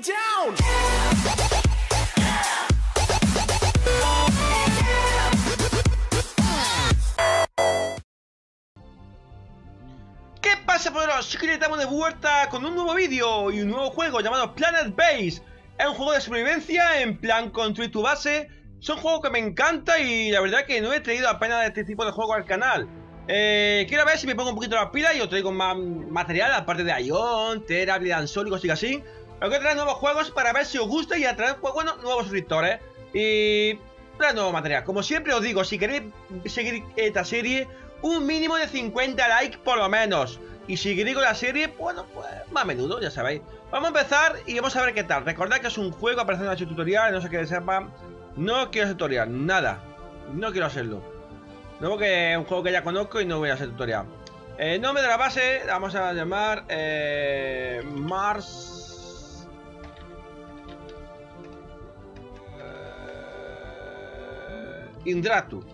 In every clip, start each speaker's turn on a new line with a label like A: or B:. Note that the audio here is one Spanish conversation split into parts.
A: down.
B: ¿Qué pasa, poderosos? Que estamos de vuelta con un nuevo vídeo y un nuevo juego llamado Planet Base. Es un juego de supervivencia en plan construir tu base. Es un juego que me encanta y la verdad que no he traído apenas este tipo de juego al canal. Eh, quiero ver si me pongo un poquito la pila y os traigo más material, aparte de Ion, Terra, Blidansol y cosas así. Quiero traer nuevos juegos para ver si os gusta y atraer pues, bueno, nuevos suscriptores. Y traer nuevo material. Como siempre os digo, si queréis seguir esta serie, un mínimo de 50 likes por lo menos. Y si queréis con la serie, bueno, pues más a menudo, ya sabéis. Vamos a empezar y vamos a ver qué tal. Recordad que es un juego, aparece en el tutorial, no sé qué sepa. No quiero hacer tutorial, nada. No quiero hacerlo. No porque es un juego que ya conozco y no voy a hacer tutorial. El nombre de la base vamos a llamar eh, Mars. Indratu.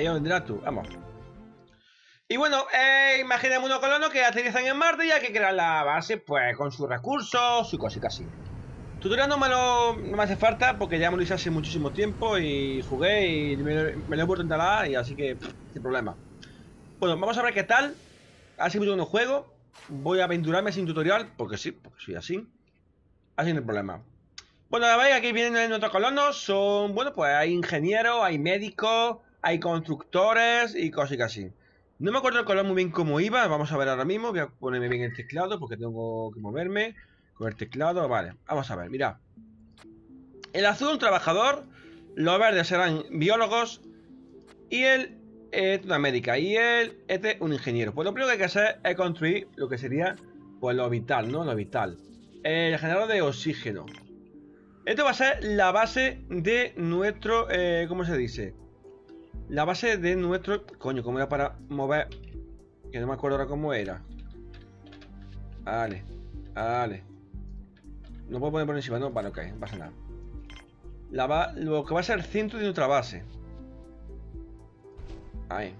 B: Indratu, vamos. Y bueno, eh, imaginemos unos colonos que aterrizan en Marte y hay que crear la base pues con sus recursos y cositas así. Tutorial no me, lo, no me hace falta porque ya me lo hice hace muchísimo tiempo y jugué y me, lo he vuelto a instalar y así que sin problema. Bueno, vamos a ver qué tal. Mucho que no juego. Voy a aventurarme sin tutorial porque sí, porque soy así. Así no hay problema. Bueno, ya veis, aquí vienen nuestros colonos. Son, bueno, pues hay ingenieros, hay médicos, hay constructores y cosas así. No me acuerdo el color muy bien cómo iba. Vamos a ver ahora mismo. Voy a ponerme bien el teclado porque tengo que moverme. Con el teclado, vale. Vamos a ver, mira. El azul un trabajador. Los verdes serán biólogos. Y el este una médica. Y el este un ingeniero. Pues lo primero que hay que hacer es construir lo que sería pues lo vital, ¿no? Lo vital. El generador de oxígeno. Esto va a ser la base de nuestro... Eh, ¿Cómo se dice? La base de nuestro... Coño, ¿cómo era para mover? Que no me acuerdo ahora cómo era. Vale. Vale. No puedo poner por encima, no, vale, ok, no pasa nada. La va, lo que va a ser el centro de nuestra base. Ahí.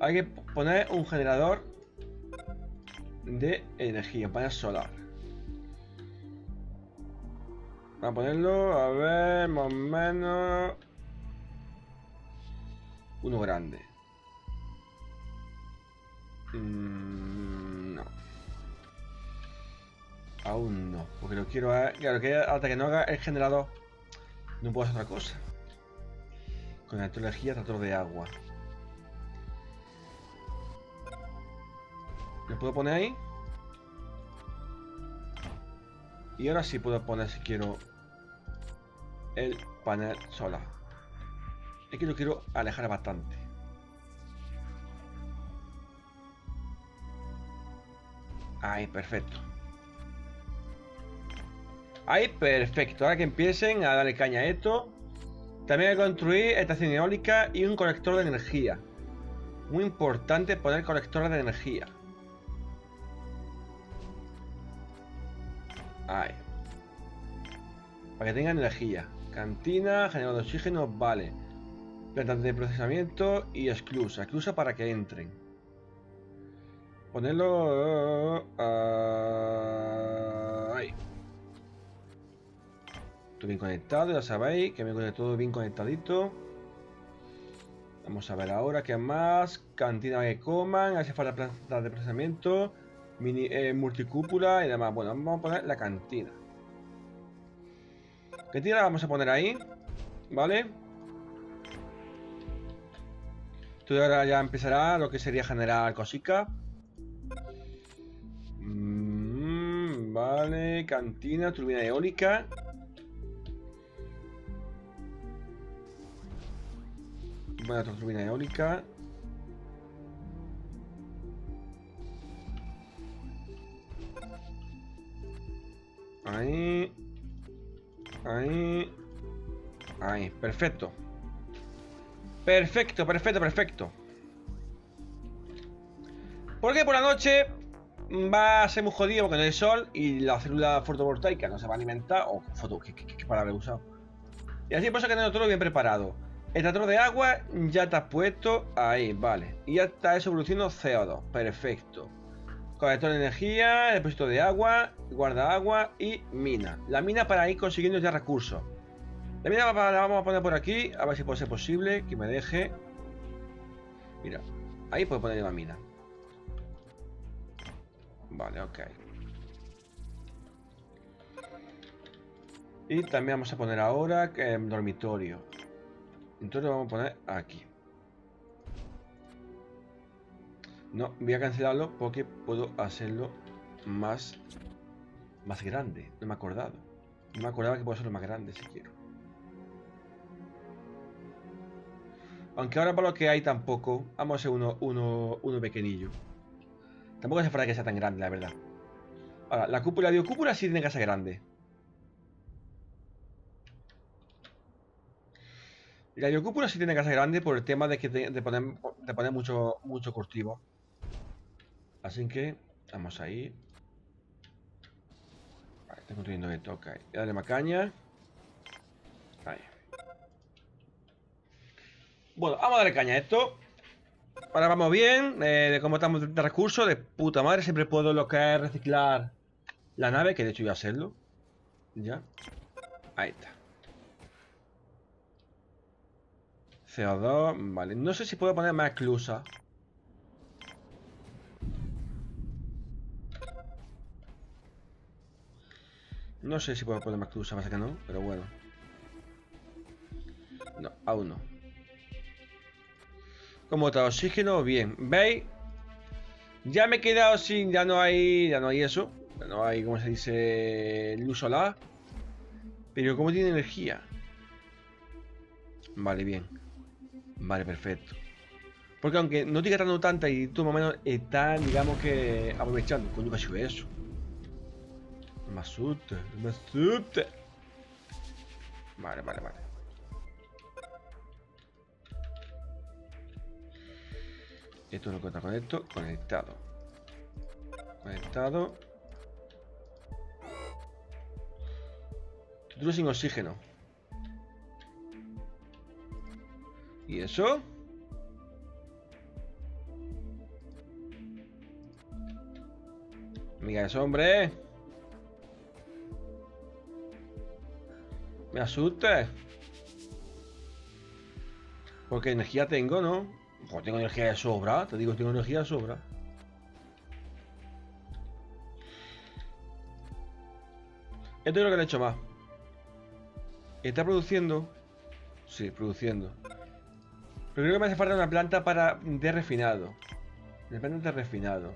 B: Hay que poner un generador de energía, panel solar. Vamos a ponerlo, a ver, más o menos. Uno grande. Mm, no. Aún no, porque lo quiero... Claro, que hasta que no haga el generador no puedo hacer otra cosa. Con la energía, trator de agua. ¿Lo puedo poner ahí? Y ahora sí puedo poner si quiero el panel solar. Es que lo quiero alejar bastante. Ahí, perfecto. Ahí, perfecto. Ahora que empiecen a darle caña a esto. También hay que construir estación eólica y un conector de energía. Muy importante poner conectores de energía. Ahí. Para que tengan energía. Cantina, generador de oxígeno, vale. Plantas de procesamiento y esclusa. Esclusa para que entren. Ponerlo... Uh, ahí. Todo bien conectado, ya sabéis que me conecto todo bien conectadito. Vamos a ver ahora qué más. Cantina que coman, hace falta plantas de procesamiento. Mini, eh, multicúpula y demás. Bueno, vamos a poner la cantina. Cantina la vamos a poner ahí. ¿Vale? Esto ahora ya empezará lo que sería generar cosica. Mm, vale, cantina, turbina eólica. Bueno, otra turbina eólica. Ahí. Ahí. Ahí, perfecto. Perfecto, perfecto, perfecto. Porque por la noche va a ser muy jodido porque no hay sol y la célula fotovoltaica no se va a alimentar. O foto, ¿qué, qué, palabra he usado? Y así por eso que tengo todo bien preparado. El trator de agua ya está puesto ahí, vale. Y ya está eso produciendo CO2, perfecto. Colector de energía, depósito de agua, guarda agua y mina. La mina para ir consiguiendo ya recursos. La mina la vamos a poner por aquí, a ver si puede ser posible que me deje. Mira, ahí puedo poner la mina. Vale, ok. Y también vamos a poner ahora que dormitorio. Entonces lo vamos a poner aquí. No, voy a cancelarlo porque puedo hacerlo más, más grande. No me he acordado. No me acordaba que puedo hacerlo más grande si quiero. Aunque ahora para lo que hay tampoco, vamos a hacer uno, uno, uno pequeñillo. Tampoco hace falta que sea tan grande, la verdad. Ahora, la cúpula de cúpula sí tiene que ser grande. La biocúpula sí tiene que ser grande por el tema de que mucho, mucho cultivo. Así que vamos ahí. Vale, estoy construyendo esto, ok. Dale más caña. Ahí. Bueno, vamos a darle caña a esto. Ahora vamos bien, eh, de cómo estamos de recursos, de puta madre, siempre puedo lo que es reciclar la nave, que de hecho voy a hacerlo. Ya. Ahí está. CO2, vale. No sé si puedo poner más esclusa. No sé si puedo poner más esclusa, más que no, pero bueno. No, aún no. Como está oxígeno, bien. ¿Veis? Ya me he quedado sin, ya no hay, ya no hay eso. Ya no hay, como se dice, luz solar. Pero como tiene energía. Vale, bien. Vale, perfecto. Porque aunque no estoy gastando tanta y tú más o menos estás, digamos que aprovechando. Coño, sido eso? Me asuste. Vale, vale, vale. Esto lo conecta con esto. Conectado. Conectado. Título sin oxígeno. ¿Y eso? Mira eso, hombre. Me asuste. Porque energía tengo, ¿no? Pues tengo energía de sobra. Te digo, tengo energía de sobra. Esto es lo que le he hecho más. ¿Está produciendo? Sí, produciendo. Pero creo que me hace falta una planta para de refinado. Una planta de refinado.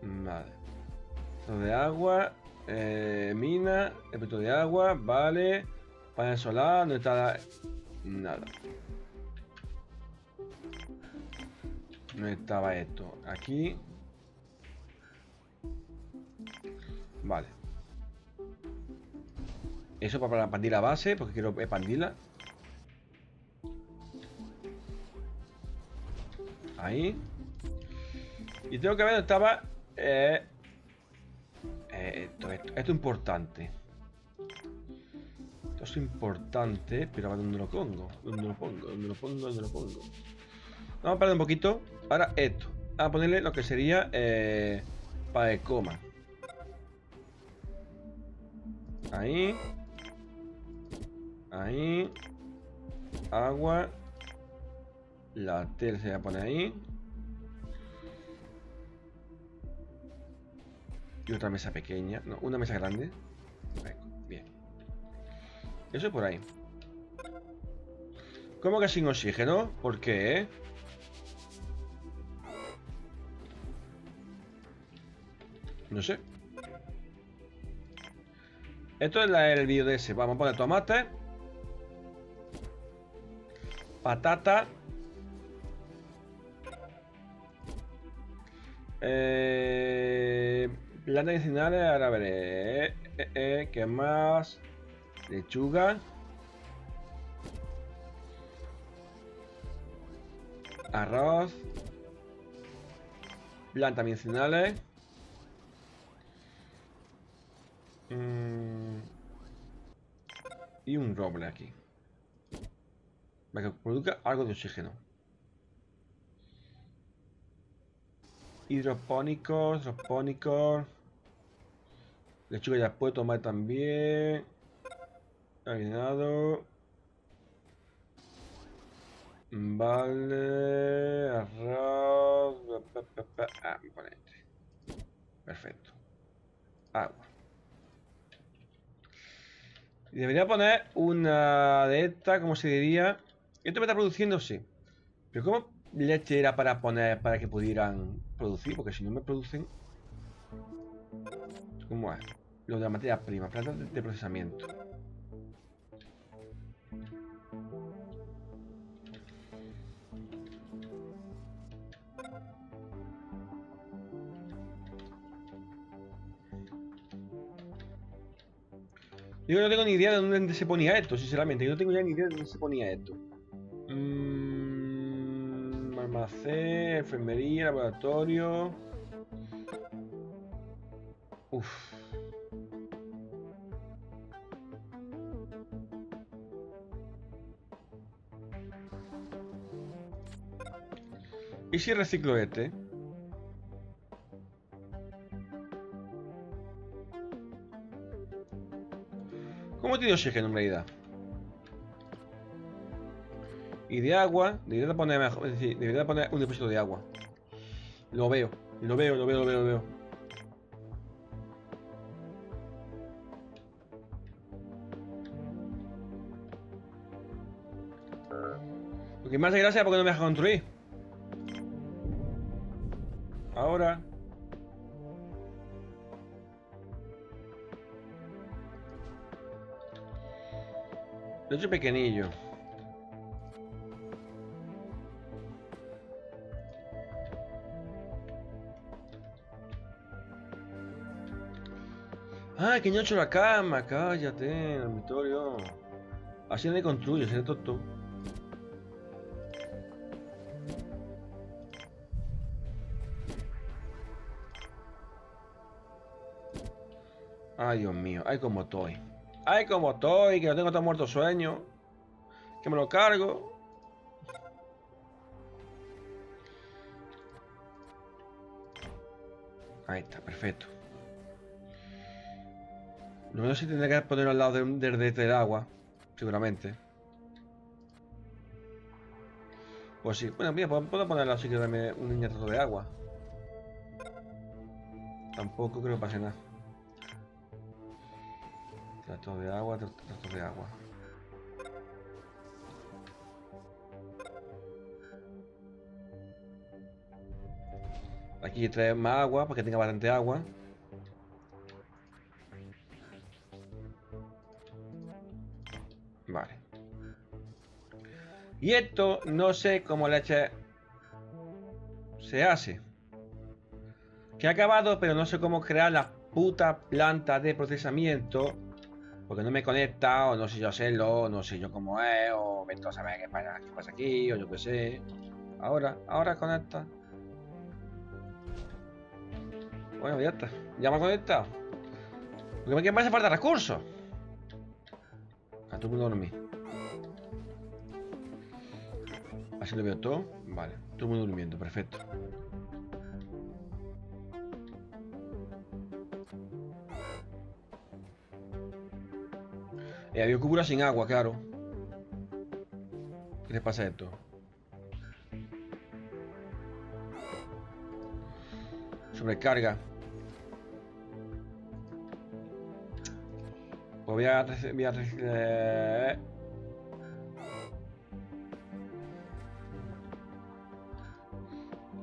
B: Vale. Esto de agua. Eh, mina. Efecto de agua. Vale. Panel solar. No está nada. No estaba esto. Aquí. Vale. Eso para expandir la base, porque quiero expandirla. Ahí. Y tengo que ver dónde estaba... Eh, esto, es importante. Esto es importante, pero a dónde lo pongo. ¿Dónde lo pongo? ¿Dónde lo pongo? ¿Dónde lo pongo? Vamos a parar un poquito. Ahora esto. A ponerle lo que sería eh, para el coma. Ahí. Ahí. Agua. La tele se a poner ahí. Y otra mesa pequeña. No, una mesa grande. bien. Eso por ahí. ¿Cómo que sin oxígeno? ¿Por qué? No sé. Esto es el vídeo de ese. Vamos a poner tomate. Patata. Eh, planta medicinales, ahora veré. Eh, eh, eh, ¿Qué más? Lechuga. Arroz. Plantas medicinales. Mm. Y un roble aquí. Para que produzca algo de oxígeno. Hidropónicos, hidropónicos. Lechuga ya puedo tomar también. Harinado. Vale. Arroz. Ah, componente. Perfecto. Agua. Y debería poner una de estas, como se diría. ¿Esto me está produciendo? Sí. Pero ¿cómo leche era para poner para que pudieran producir? Porque si no me producen... ¿Cómo es? Lo de la materia prima, plantas de procesamiento. Yo no tengo ni idea de dónde se ponía esto, sinceramente. Yo no tengo ya ni idea de dónde se ponía esto. Mm, almacén, enfermería, laboratorio. Uf. ¿Y si reciclo este? ¿Cómo tiene oxígeno en realidad? Y de agua, debería poner mejor, es decir, debería poner un depósito de agua. Lo veo, lo veo, lo veo, lo veo, lo veo. Que más hace gracia porque no me deja construir. Ahora. Lo he hecho pequeñillo. Ah, que no he hecho la cama, cállate, dormitorio. Así no construye, se tonto. Ay, Dios mío, ay como estoy. Ay, como estoy, que no tengo tan muerto sueño. Que me lo cargo. Ahí está, perfecto. Lo menos si tendría que ponerlo al lado del de, del agua. Seguramente. Pues sí. Bueno, mira, puedo ponerlo así que darme un inyecto de agua. Tampoco creo que pase nada. Trato de agua, trato de agua. Aquí trae más agua para que tenga bastante agua. Vale. Y esto no sé cómo leche se hace. Que ha acabado, pero no sé cómo crear la puta planta de procesamiento porque no me conecta, o no sé yo hacerlo, no sé yo cómo es, o vete a saber qué pasa, aquí, o yo qué sé. Ahora, ahora conecta. Bueno, ya está. Ya me ha conectado. Porque me, me hace falta recursos. A el mundo dormir. Así lo veo todo. Vale, todo el mundo durmiendo, perfecto. Eh, había cúpula sin agua, claro. ¿Qué les pasa a esto? Sobrecarga. Pues voy a... Voy a eh.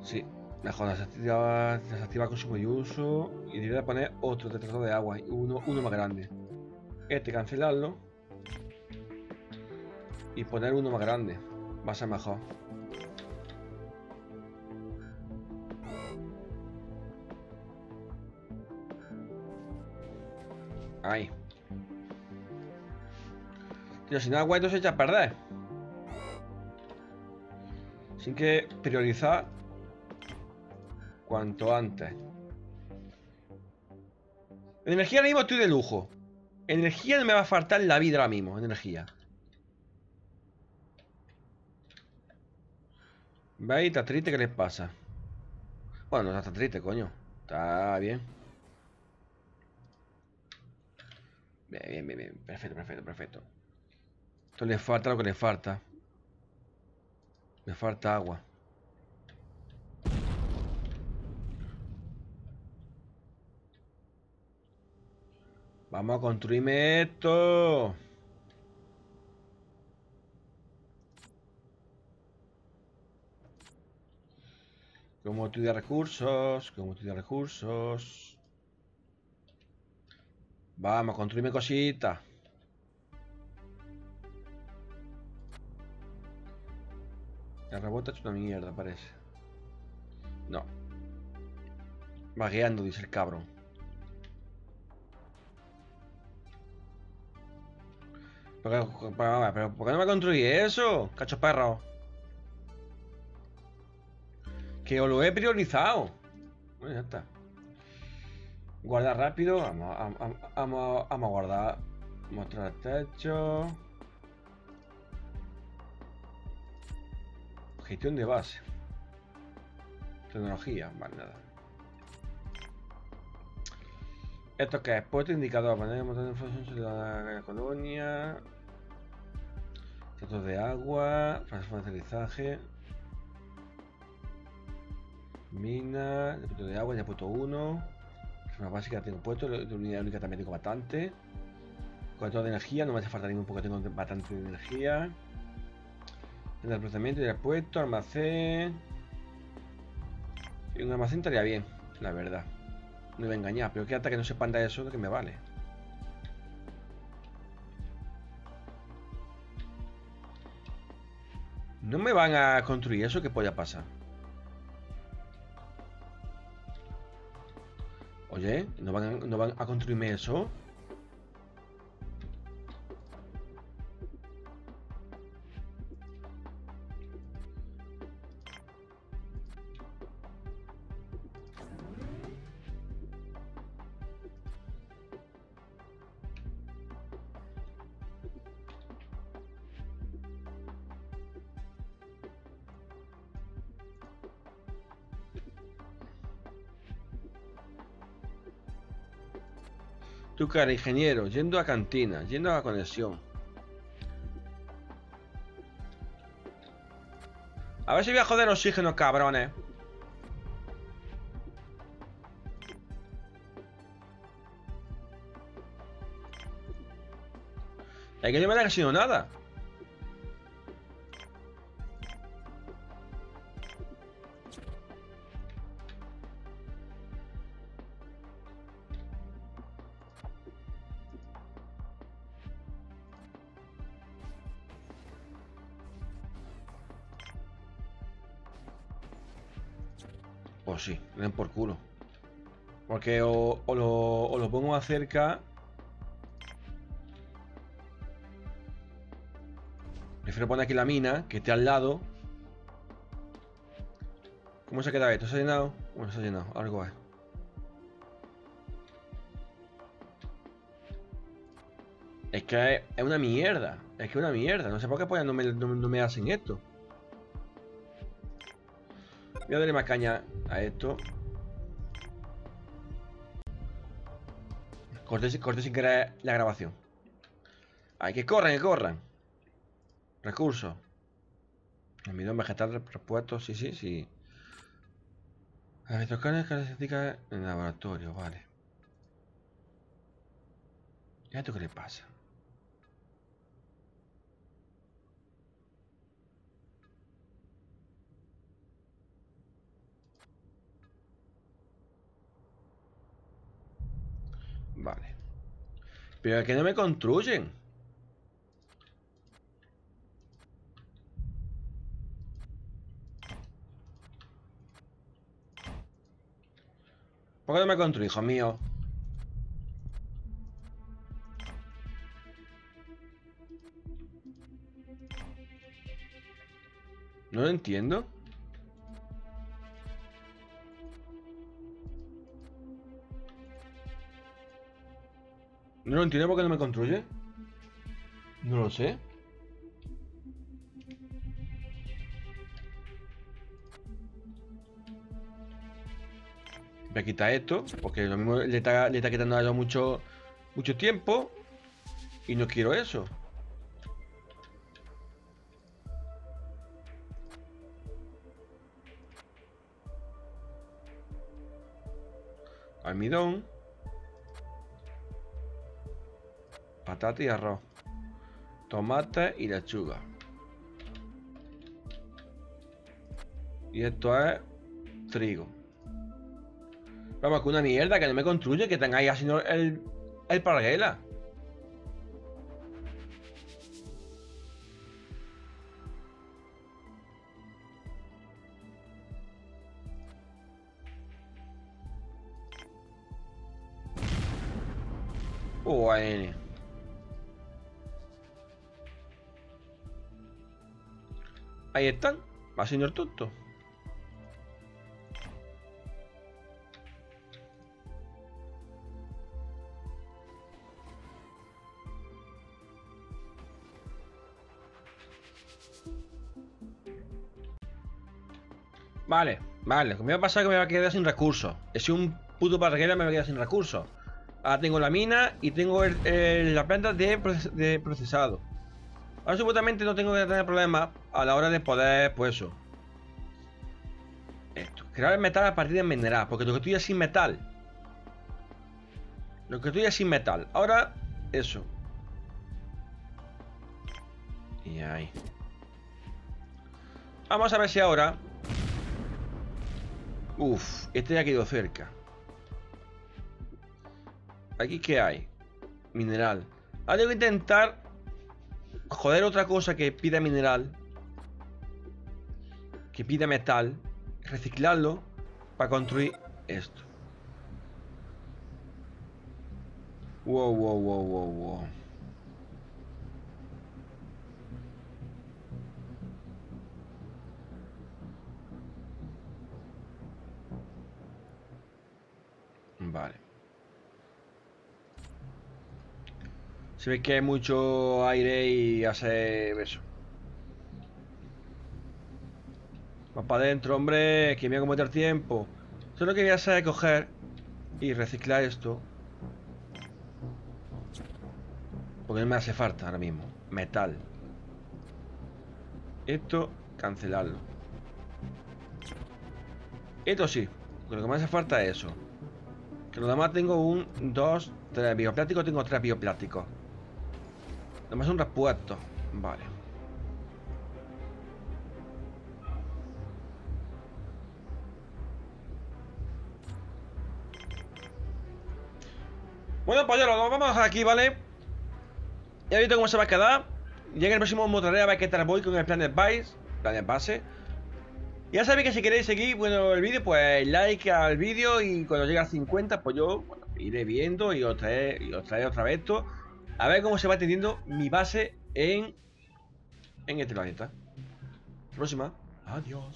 B: Sí, mejor desactiva, desactiva consumo y uso. Y debería poner otro detector de agua, uno, uno más grande. Este cancelarlo. Y poner uno más grande. Va a ser mejor. Ahí. Tío, si no agua esto se echa a perder. Sin que priorizar cuanto antes. En energía ahora mismo estoy de lujo. Energía no me va a faltar la vida ahora mismo, energía. ¿Veis? Está triste, ¿qué les pasa? Bueno, no está triste, coño. Está bien. Bien, bien, bien, bien. Perfecto, perfecto, perfecto. Esto le falta lo que le falta. Le falta agua. Vamos a construirme esto. Como estudiar recursos, como estudiar recursos. Vamos, construirme cositas. La rebota es una mierda, parece. No. Vagueando, dice el cabrón. Pero, ¿por qué no me construí eso? Cacho perro. Que os lo he priorizado. Bueno, ya está. Guardar rápido. Vamos, vamos, a guardar. Mostrar techo. Gestión de base. Tecnología. Vale, nada. Esto que es puesto indicador. Poner motor de información de la colonia. Datos de agua. De aterrizaje. Mina, depósito de agua, ya he puesto uno. Forma básica tengo puesto, de unidad única también tengo bastante. Colector de energía, no me hace falta ningún porque tengo bastante energía. El desplazamiento ya he puesto, almacén. Y un almacén estaría bien, la verdad. No me voy a engañar, pero que hasta que no sepan de eso, que me vale. No me van a construir eso que pueda pasar. Oye, ¿no van, ¿no van a construirme eso? Tu cara, ingeniero, yendo a cantina, yendo a conexión. A ver si voy a joder oxígeno, cabrones. Es que no me ha sido nada. sí, den por culo. Porque o, lo, pongo más cerca. Prefiero poner aquí la mina, que esté al lado. ¿Cómo se ha quedado esto? ¿Se ha llenado? Bueno, se ha llenado, algo es. Es que es una mierda. Es que es una mierda. No sé por qué no me, no me hacen esto. Voy a darle más caña a esto. Corté, corté sin querer la grabación. Hay que corran, que corran. Recursos. Almidón vegetal repuesto, sí, sí, sí. Las características en el laboratorio, vale. ¿Y a esto qué le pasa? Vale. Pero es que no me construyen. ¿Por qué no me construye, hijo mío? No lo entiendo. No lo entiendo por qué no me construye. No lo sé. Voy a quitar esto, porque lo mismo le está, quitando a ellos mucho, mucho tiempo. Y no quiero eso. Almidón. Patata y arroz. Tomate y lechuga. Y esto es trigo. Vamos, que una mierda que no me construye, que tengáis así el, el parguela. Bueno. Ahí están. Va, señor tonto. Vale, vale. Me va a pasar que me va a quedar sin recursos. Es un puto parguera me va a quedar sin recursos. Ahora tengo la mina y tengo la planta de, procesado. Ahora supuestamente no tengo que tener problemas a la hora de poder, pues eso. Esto. Crear el metal a partir de mineral. Porque lo que estoy es sin metal. Lo que estoy es sin metal. Ahora, eso. Y ahí. Vamos a ver si ahora... Uf, este ya quedado cerca. ¿Aquí qué hay? Mineral. Ahora tengo que intentar joder otra cosa que pida mineral. Que pida metal. Reciclarlo para construir esto. Wow, wow, wow, wow, wow. Vale. Se ve que hay mucho aire y hace eso. Va para adentro, hombre, que me voy a meter tiempo. Solo que voy a hacer coger y reciclar esto. Porque no me hace falta ahora mismo. Metal. Esto, cancelarlo. Esto sí. Lo que me hace falta es eso. Que lo demás tengo un, dos, tres bioplásticos. Tengo tres bioplásticos. Además un repuesto. Vale. Bueno, pues ya lo vamos a dejar aquí, ¿vale? Ya visto cómo se va a quedar. Ya en el próximo motorera a ver qué tal voy con el plan de Vice. Plan de base. Ya sabéis que si queréis seguir, bueno, el vídeo, pues like al vídeo y cuando llegue a 50, pues yo iré viendo y os traeré, y os traeré otra vez esto. A ver cómo se va teniendo mi base en, en este planeta. Próxima. Adiós.